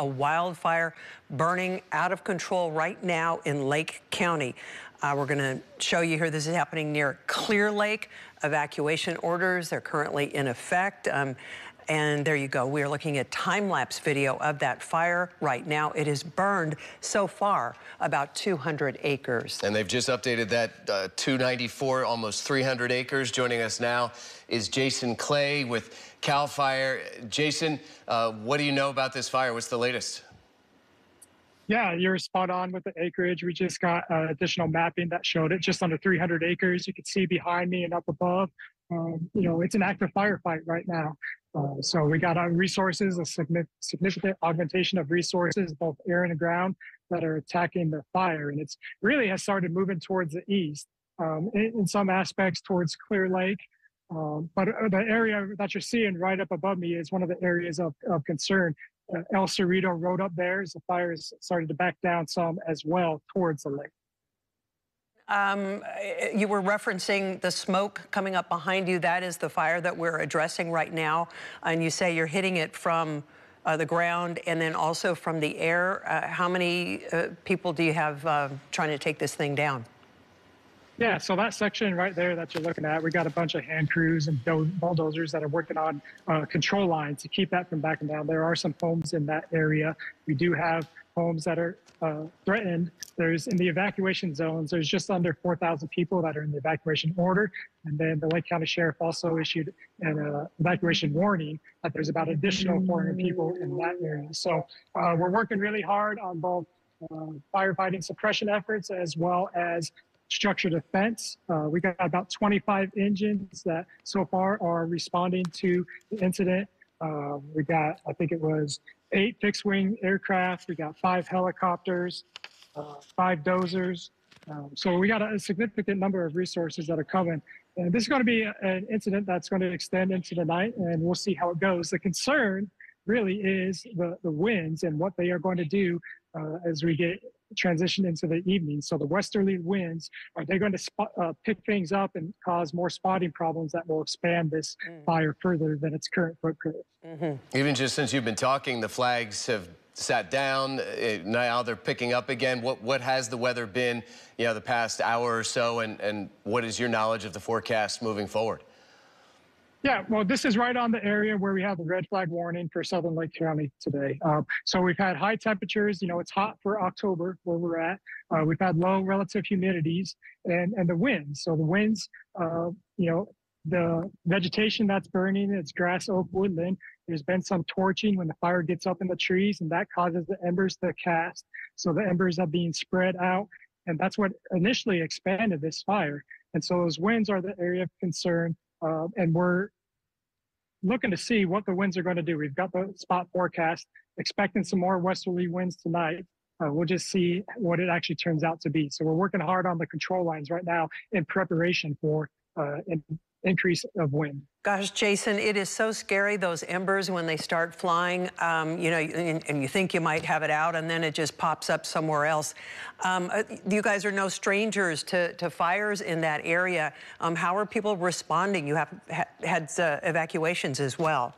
a wildfire burning out of control right now in Lake County. Uh, we're going to show you here. This is happening near Clear Lake. Evacuation orders, they're currently in effect. Um, and there you go. We are looking at time-lapse video of that fire right now. It has burned so far about 200 acres. And they've just updated that uh, 294, almost 300 acres. Joining us now is Jason Clay with CAL FIRE. Jason, uh, what do you know about this fire? What's the latest? Yeah, you're spot on with the acreage. We just got uh, additional mapping that showed it just under 300 acres. You can see behind me and up above. Um, you know, it's an active firefight right now. Uh, so we got our resources, a significant augmentation of resources, both air and ground, that are attacking the fire. And it's really has started moving towards the east, um, in, in, some aspects towards Clear Lake. Um, but uh, the area that you're seeing right up above me is one of the areas of, of concern. Uh, El Cerrito Road up there, as the fire has started to back down some as well towards the lake. Um, you were referencing the smoke coming up behind you. That is the fire that we're addressing right now. And you say you're hitting it from uh, the ground and then also from the air. Uh, how many uh, people do you have uh, trying to take this thing down? Yeah, so that section right there that you're looking at, we got a bunch of hand crews and bulldozers that are working on uh, control lines to keep that from backing down. There are some homes in that area. We do have homes that are uh, threatened. There's in the evacuation zones, there's just under 4,000 people that are in the evacuation order. And then the Lake County Sheriff also issued an uh, evacuation warning that there's about additional 400 people in that area. So uh, we're working really hard on both uh, firefighting suppression efforts as well as structured defense. Uh, we got about 25 engines that so far are responding to the incident. Uh, we got, I think it was eight fixed wing aircraft. We got five helicopters, uh, five dozers. Um, so we got a, a, significant number of resources that are coming. And this is going to be a, an incident that's going to extend into the night, and we'll see how it goes. The concern really is the, the winds and what they are going to do uh, as we get transition into the evening. So the westerly winds are they going to spot, uh, pick things up and cause more spotting problems that will expand this mm. fire further than its current footprint. Mm -hmm. Even just since you've been talking, the flags have sat down. Uh, now they're picking up again. What what has the weather been, you know, the past hour or so, and and what is your knowledge of the forecast moving forward? Yeah, well, this is right on the area where we have the red flag warning for Southern Lake County today. Um, so we've had high temperatures. You know, it's hot for October where we're at. Uh, we've had low relative humidities and and the winds. So the winds, uh, you know, the vegetation that's burning, it's grass, oak, woodland. There's been some torching when the fire gets up in the trees, and that causes the embers to cast. So the embers are being spread out, and that's what initially expanded this fire. And so those winds are the area of concern. Uh, and we're looking to see what the winds are going to do. We've got the spot forecast, expecting some more westerly winds tonight. Uh, we'll just see what it actually turns out to be. So we're working hard on the control lines right now in preparation for uh, in increase of wind. Gosh, Jason, it is so scary, those embers when they start flying, um, you know, and, and, you think you might have it out and then it just pops up somewhere else. Um, uh, you guys are no strangers to, to fires in that area. Um, how are people responding? You have ha had uh, evacuations as well.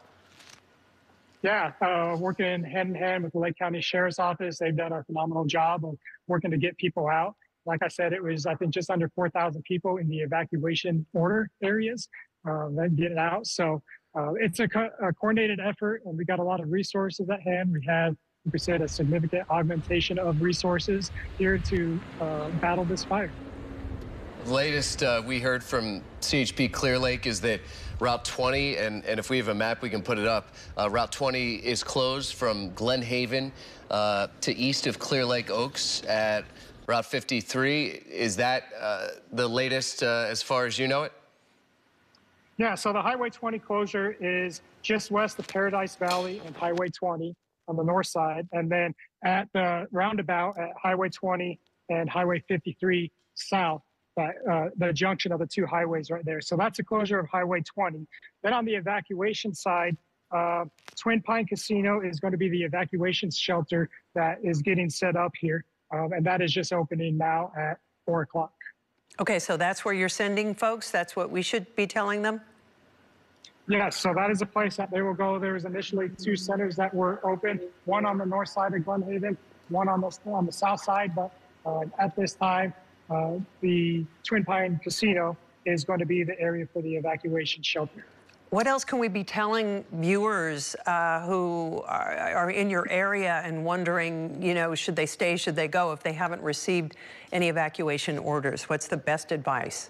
Yeah, uh, working hand in hand with the Lake County Sheriff's Office. They've done a phenomenal job of working to get people out. Like I said, it was, I think, just under 4,000 people in the evacuation order areas uh, that get it out. So uh, it's a, co a, coordinated effort, and we got a lot of resources at hand. We have, like we said, a significant augmentation of resources here to uh, battle this fire. Latest uh, we heard from CHP Clear Lake is that Route 20, and, and if we have a map, we can put it up. Uh, Route 20 is closed from Glenhaven uh, to east of Clearlake Oaks at Route 53. Is that the latest as far as you know it? Yeah, so the Highway 20 closure is just west of Paradise Valley and Highway 20 on the north side. And then at the roundabout at Highway 20 and Highway 53 south, that, uh, the junction of the two highways right there. So that's a closure of Highway 20. Then on the evacuation side, uh, Twin Pine Casino is going to be the evacuation shelter that is getting set up here. Um, and that is just opening now at four o'clock. Okay, so that's where you're sending folks? That's what we should be telling them? Yes, so that is a place that they will go. There was initially two centers that were open, one on the north side of Glenhaven, one on the on the south side. But uh, at this time, uh, the Twin Pine Casino is going to be the area for the evacuation shelter. What else can we be telling viewers uh, who are, are in your area and wondering, you know, should they stay, should they go, if they haven't received any evacuation orders? What's the best advice?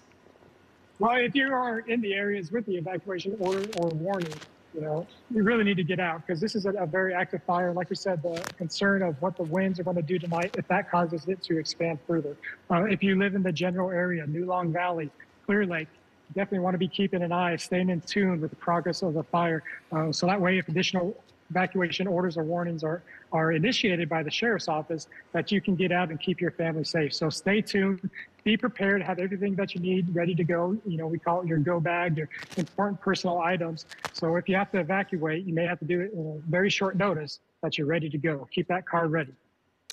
Well, if you are in the areas with the evacuation order or warning, you know, you really need to get out because this is a, a, very active fire. Like we said, the concern of what the winds are going to do tonight, if that causes it to expand further. Uh, if you live in the general area, New Long Valley, Clear Lake, definitely want to be keeping an eye, staying in tune with the progress of the fire. Uh, so that way, if additional evacuation orders or warnings are, are initiated by the sheriff's office, that you can get out and keep your family safe. So stay tuned, be prepared, have everything that you need ready to go. You know, we call it your go bag, your important personal items. So if you have to evacuate, you may have to do it in a very short notice that you're ready to go. Keep that car ready.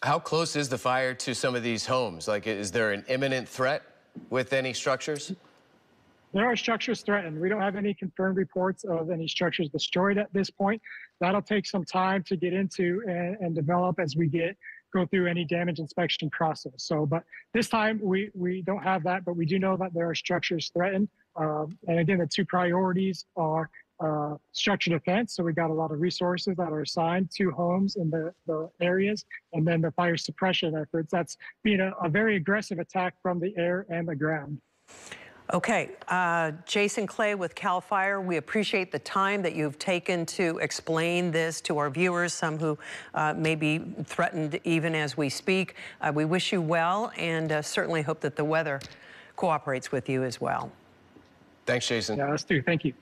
How close is the fire to some of these homes? Like, is there an imminent threat with any structures? There are structures threatened. We don't have any confirmed reports of any structures destroyed at this point. That'll take some time to get into and, and develop as we get go through any damage inspection process. So, but this time we we don't have that, but we do know that there are structures threatened. Um, and again, the two priorities are uh, structure defense. So we got a lot of resources that are assigned to homes in the, the areas, and then the fire suppression efforts. That's being a, a very aggressive attack from the air and the ground. Okay, uh, Jason Clay with CAL FIRE, we appreciate the time that you've taken to explain this to our viewers, some who uh, may be threatened even as we speak. Uh, we wish you well and uh, certainly hope that the weather cooperates with you as well. Thanks, Jason. Yeah, let's do. Thank you.